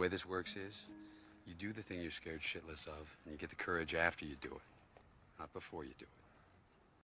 way this works is, you do the thing you're scared shitless of, and you get the courage after you do it, not before you do it.